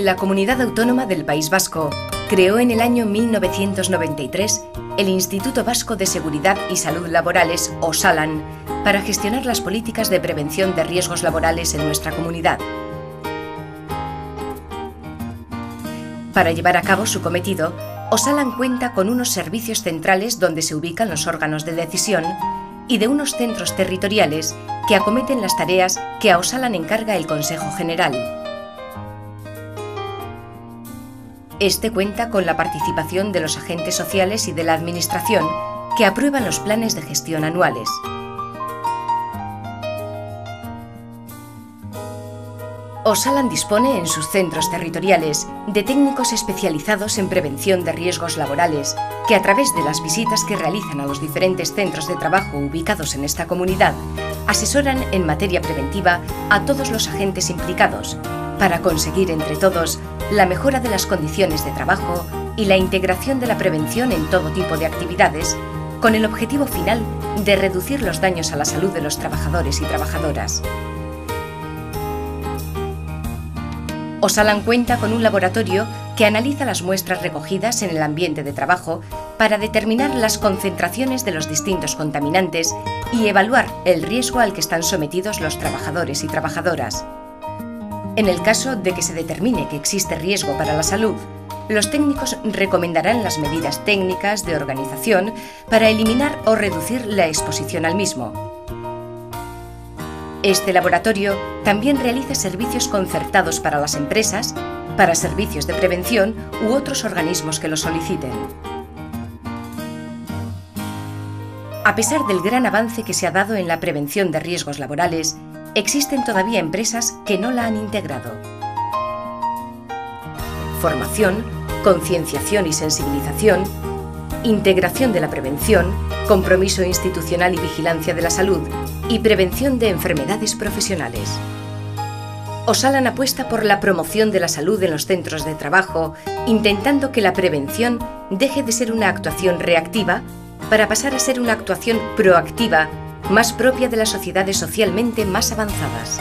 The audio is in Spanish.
La Comunidad Autónoma del País Vasco creó en el año 1993 el Instituto Vasco de Seguridad y Salud Laborales, OSALAN, para gestionar las políticas de prevención de riesgos laborales en nuestra comunidad. Para llevar a cabo su cometido, Osalan cuenta con unos servicios centrales donde se ubican los órganos de decisión y de unos centros territoriales que acometen las tareas que a Osalan encarga el Consejo General. Este cuenta con la participación de los agentes sociales y de la Administración que aprueban los planes de gestión anuales. Osalan dispone en sus centros territoriales de técnicos especializados en prevención de riesgos laborales que a través de las visitas que realizan a los diferentes centros de trabajo ubicados en esta comunidad asesoran en materia preventiva a todos los agentes implicados para conseguir entre todos la mejora de las condiciones de trabajo y la integración de la prevención en todo tipo de actividades con el objetivo final de reducir los daños a la salud de los trabajadores y trabajadoras. Osalan cuenta con un laboratorio que analiza las muestras recogidas en el ambiente de trabajo para determinar las concentraciones de los distintos contaminantes y evaluar el riesgo al que están sometidos los trabajadores y trabajadoras. En el caso de que se determine que existe riesgo para la salud, los técnicos recomendarán las medidas técnicas de organización para eliminar o reducir la exposición al mismo. Este laboratorio también realiza servicios concertados para las empresas, para servicios de prevención u otros organismos que lo soliciten. A pesar del gran avance que se ha dado en la prevención de riesgos laborales, existen todavía empresas que no la han integrado. Formación, concienciación y sensibilización, integración de la prevención, compromiso institucional y vigilancia de la salud y prevención de enfermedades profesionales. Osalan apuesta por la promoción de la salud en los centros de trabajo, intentando que la prevención deje de ser una actuación reactiva para pasar a ser una actuación proactiva, más propia de las sociedades socialmente más avanzadas.